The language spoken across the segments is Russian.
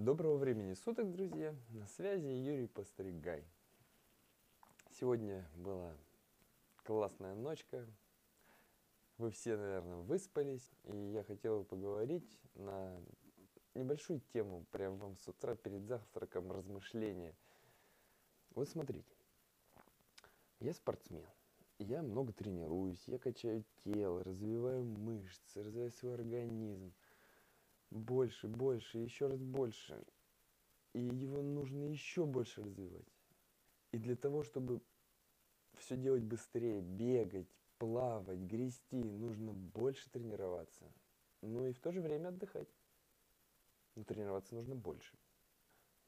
Доброго времени суток, друзья! На связи Юрий Постригай. Сегодня была классная ночка. Вы все, наверное, выспались. И я хотел поговорить на небольшую тему, прям вам с утра перед завтраком размышления. Вот смотрите, я спортсмен. Я много тренируюсь, я качаю тело, развиваю мышцы, развиваю свой организм больше, больше, еще раз больше. И его нужно еще больше развивать. И для того, чтобы все делать быстрее, бегать, плавать, грести, нужно больше тренироваться. Ну и в то же время отдыхать. Но тренироваться нужно больше.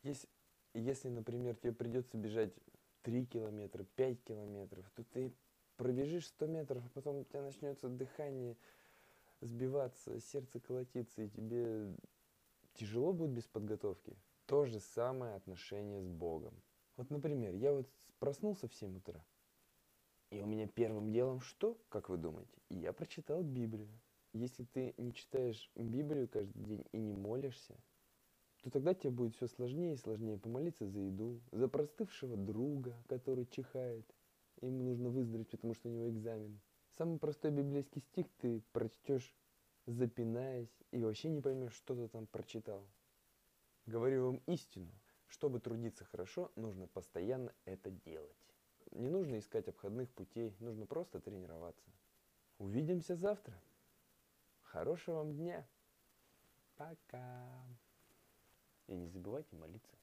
Если, если например, тебе придется бежать 3 километра, 5 километров, то ты пробежишь 100 метров, а потом у тебя начнется дыхание, сбиваться, сердце колотиться, и тебе тяжело будет без подготовки. То же самое отношение с Богом. Вот, например, я вот проснулся в 7 утра, и у меня первым делом что, как вы думаете? Я прочитал Библию. Если ты не читаешь Библию каждый день и не молишься, то тогда тебе будет все сложнее и сложнее помолиться за еду, за простывшего друга, который чихает. Ему нужно выздороветь, потому что у него экзамен. Самый простой библейский стих ты прочтешь, запинаясь, и вообще не поймешь, что ты там прочитал. Говорю вам истину. Чтобы трудиться хорошо, нужно постоянно это делать. Не нужно искать обходных путей, нужно просто тренироваться. Увидимся завтра. Хорошего вам дня. Пока. И не забывайте молиться.